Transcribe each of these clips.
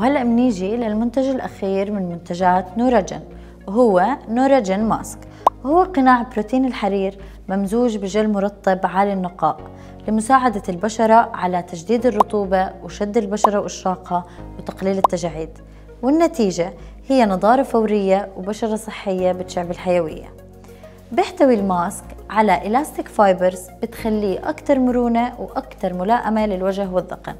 وهلأ بنيجي للمنتج الأخير من منتجات Nouragen وهو Nouragen mask. وهو قناع بروتين الحرير ممزوج بجل مرطب عالي النقاء لمساعدة البشرة على تجديد الرطوبة وشد البشرة وإشراقها وتقليل التجاعيد. والنتيجة هي نضارة فورية وبشرة صحية بتشع بالحيوية بيحتوي ال mask على elastic fibers بتخليه أكثر مرونة وأكثر ملائمة للوجه والذقن.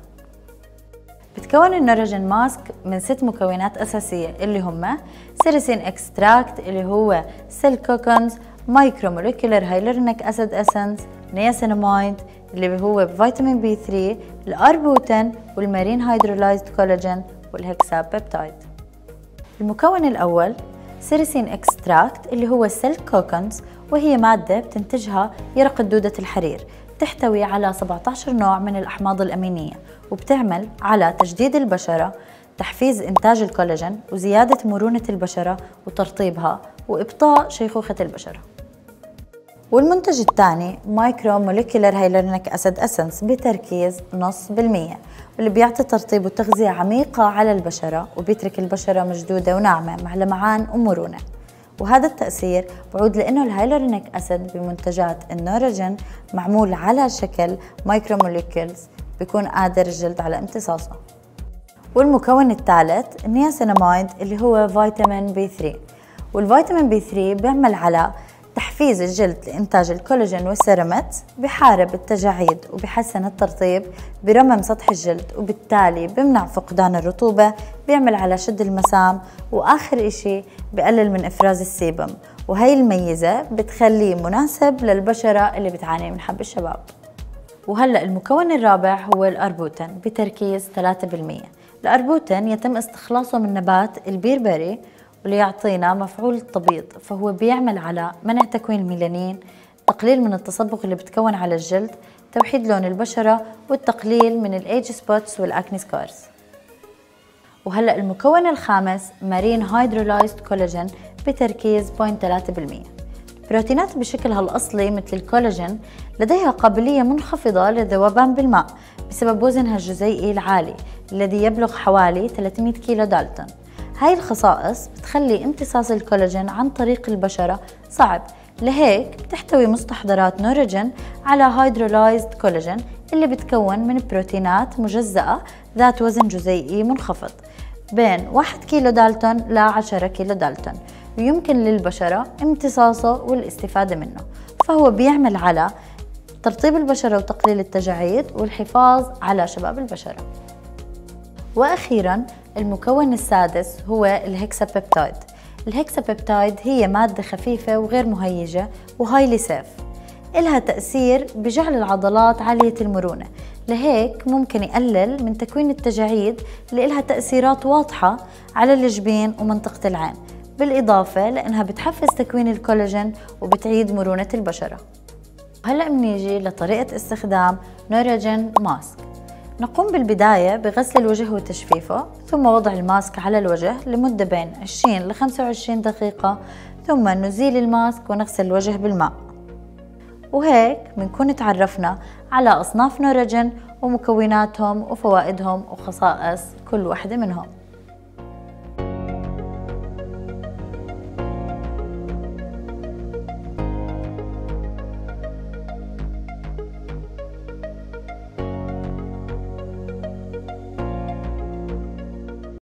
بتكون ال Nouragen mask من ست مكونات أساسية اللي هم sericin extract اللي هو silk cocoons micro molecular hyaluronic acid essence niacinamide اللي هو فيتامين B3 ال arbutin وال marine hydrolyzed collagen وال hexapeptide المكون الأول sericin extract اللي هو silk cocoons وهي مادة بتنتجها يرقة دودة الحرير. تحتوي على 17 نوع من الأحماض الأمينية وبتعمل على تجديد البشرة تحفيز إنتاج الكولاجين وزيادة مرونة البشرة وترطيبها وإبطاء شيخوخة البشرة. والمنتج الثاني micro molecular hyaluronic acid essence بتركيز نص بالمية واللي بيعطي ترطيب وتغذية عميقة على البشرة وبيترك البشرة مشدودة وناعمة مع لمعان ومرونة. وهذا التأثير بعود لأنه ال hyaluronic acid بمنتجات ال Nouragen معمول على شكل micro molecules بيكون قادر الجلد على امتصاصه. والمكون الثالث النياسيناميد اللي هو فيتامين B3 والفيتامين B3 بيعمل على تحفيز الجلد لإنتاج الكولاجين وال ceramides بحارب التجاعيد وبحسن الترطيب برمم سطح الجلد وبالتالي بمنع فقدان الرطوبة بيعمل على شد المسام وآخر إشي بقلل من إفراز ال sebum. وهي الميزة بتخليه مناسب للبشرة اللي بتعاني من حب الشباب. وهلأ المكون الرابع هو ال arbutin بتركيز 3% ال arbutin يتم استخلاصه من نبات ال bearberry وليعطينا مفعول التبييض فهو بيعمل على منع تكوين الميلانين تقليل من التصبغ اللي بتكون على الجلد توحيد لون البشرة والتقليل من ال age spots وال acne scars وهلأ المكون الخامس marine hydrolyzed collagen بتركيز 0.3% البروتينات بشكلها الأصلي مثل الكولاجين لديها قابلية منخفضة للذوبان بالماء بسبب وزنها الجزيئي العالي الذي يبلغ حوالي 300 كيلو دالتون. هاي الخصائص بتخلي امتصاص الكولاجين عن طريق البشرة صعب. لهيك بتحتوي مستحضرات Nouragen على hydrolyzed collagen اللي بتكون من بروتينات مجزأة ذات وزن جزيئي منخفض بين 1 كيلو دالتون ل 10 كيلو دالتون. ويمكن للبشرة امتصاصه والاستفادة منه. فهو بيعمل على ترطيب البشرة وتقليل التجاعيد والحفاظ على شباب البشرة. وأخيرا المكون السادس هو ال hexapeptide ال hexapeptide هي مادة خفيفة وغير مهيجة وهايلي سيف. إلها تأثير بجعل العضلات عالية المرونة. لهيك ممكن يقلل من تكوين التجاعيد اللي إلها تأثيرات واضحة على الجبين ومنطقة العين بالإضافة لأنها بتحفز تكوين الكولاجين وبتعيد مرونة البشرة. هلأ بنيجي لطريقة استخدام نوروجين ماسك. نقوم بالبداية بغسل الوجه وتجفيفه ثم وضع الماسك على الوجه لمدة بين 20 ل 25 دقيقة ثم نزيل الماسك ونغسل الوجه بالماء. وهيك بنكون تعرفنا على أصناف نوروجين ومكوناتهم وفوائدهم وخصائص كل واحدة منهم.